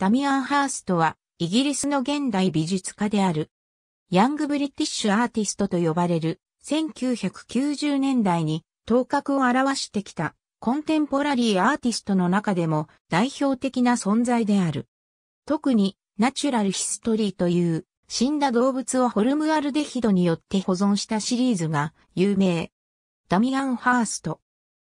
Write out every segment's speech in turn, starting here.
ダミアン・ハーストはイギリスの現代美術家である。 Young British Artist と呼ばれる1990年代に頭角を現してきたコンテンポラリーアーティストの中でも代表的な存在である。特に Natural History という死んだ動物をホルムアルデヒドによって保存したシリーズが有名。ダミアン・ハースト。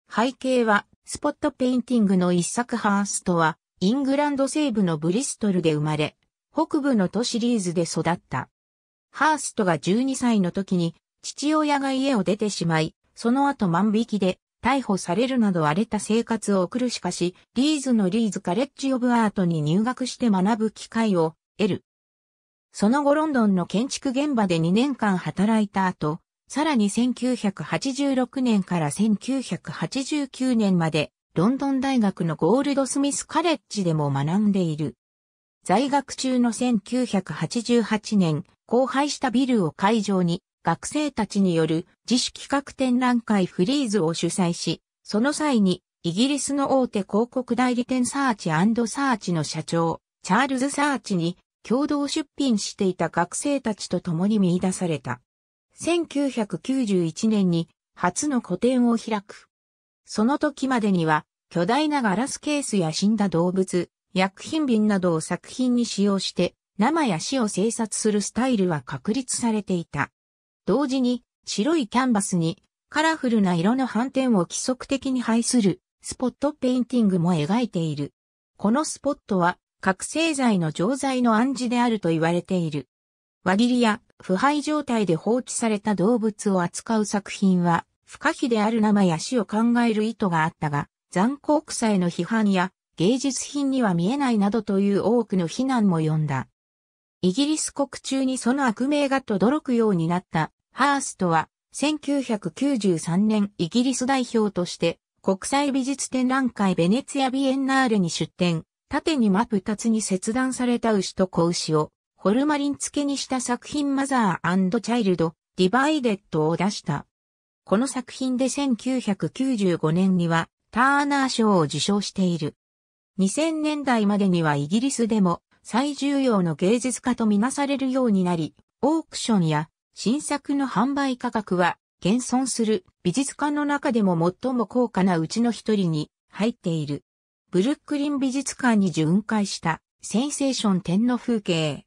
背景は spot painting の一作ハーストはイングランド西部のブリストルで生まれ、北部の都シリーズで育った。ハーストが12歳の時に父親が家を出てしまい、その後万引きで逮捕されるなど荒れた生活を送るしかし、リーズのリーズカレッジオブアートに入学して学ぶ機会を得る。その後ロンドンの建築現場で2年間働いた後、さらに1986年から1989年まで、ロンドン大学のゴールドスミスカレッジでも学んでいる。在学中の1988年、荒廃したビルを会場に学生たちによる自主企画展覧会フリーズを主催し、その際にイギリスの大手広告代理店サーチサーチの社長、チャールズ・サーチに共同出品していた学生たちと共に見出された。1991年に初の個展を開く。その時までには巨大なガラスケースや死んだ動物、薬品瓶などを作品に使用して生や死を制作するスタイルは確立されていた。同時に白いキャンバスにカラフルな色の斑点を規則的に配するスポットペインティングも描いている。このスポットは覚醒剤の錠剤の暗示であると言われている。輪切りや腐敗状態で放置された動物を扱う作品は不可避である生や死を考える意図があったが、残酷さへの批判や芸術品には見えないなどという多くの非難も呼んだ。イギリス国中にその悪名が轟くようになったハーストは1993年イギリス代表として国際美術展覧会ベネツィアビエンナーレに出展、縦に真二つに切断された牛と子牛をホルマリン漬けにした作品 Mother Child, Divided を出した。この作品で1995年にはターナー賞を受賞している。2000年代までにはイギリスでも最重要の芸術家とみなされるようになり、オークションや新作の販売価格は、現存する美術館の中でも最も高価なうちの一人に入っている。ブルックリン美術館に巡回したセンセーション展の風景。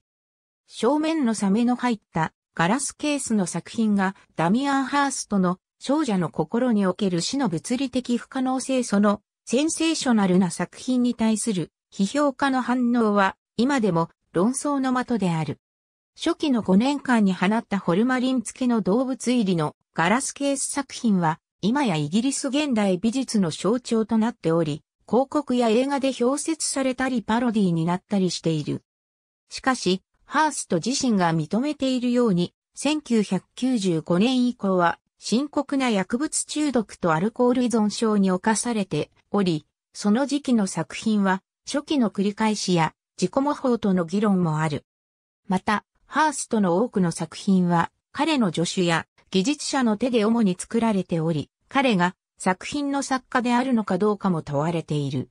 正面のサメの入ったガラスケースの作品がダミアン・ハーストの少女の心における死の物理的不可能性そのセンセーショナルな作品に対する批評家の反応は今でも論争の的である。初期の5年間に放ったホルマリン付けの動物入りのガラスケース作品は、今やイギリス現代美術の象徴となっており、広告や映画で表説されたりパロディーになったりしている。しかし、ハースト自身が認めているように、1995年以降は深刻な薬物中毒とアルコール依存症に侵されており、その時期の作品は初期の繰り返しや自己模倣との議論もある。また、ハーストの多くの作品は、彼の助手や技術者の手で主に作られており、彼が作品の作家であるのかどうかも問われている。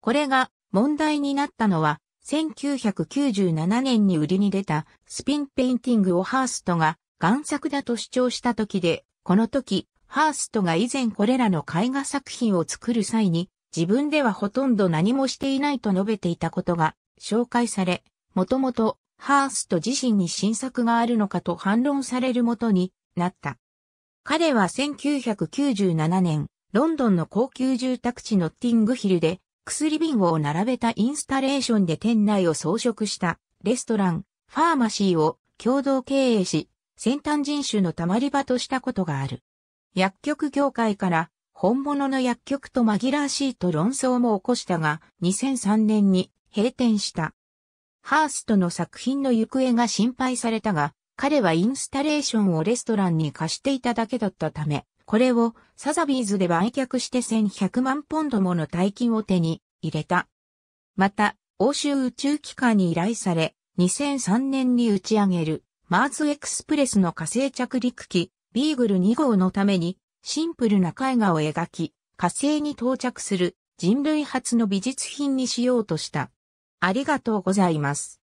これが問題になったのは、1997年に売りに出たスピンペインティングをハーストが贋作だと主張した時で、この時、ハーストが以前これらの絵画作品を作る際に自分ではほとんど何もしていないと述べていたことが紹介され、もともとハースト自身に新作があるのかと反論されるもとになった。彼は1997年、ロンドンの高級住宅地ノッティングヒルで薬瓶を並べたインスタレーションで店内を装飾したレストラン、ファーマシーを共同経営し、先端人種のたまり場としたことがある。薬局業界から本物の薬局と紛らわしいと論争も起こしたが、2003年に閉店した。ハーストの作品の行方が心配されたが、彼はインスタレーションをレストランに貸していただけだったため、これをサザビーズで売却して1100万ポンドもの大金を手に入れた。また、欧州宇宙機関に依頼され、2003年に打ち上げるマーズエクスプレスの火星着陸機ビーグル2号のためにシンプルな絵画を描き、火星に到着する人類初の美術品にしようとした。ありがとうございます。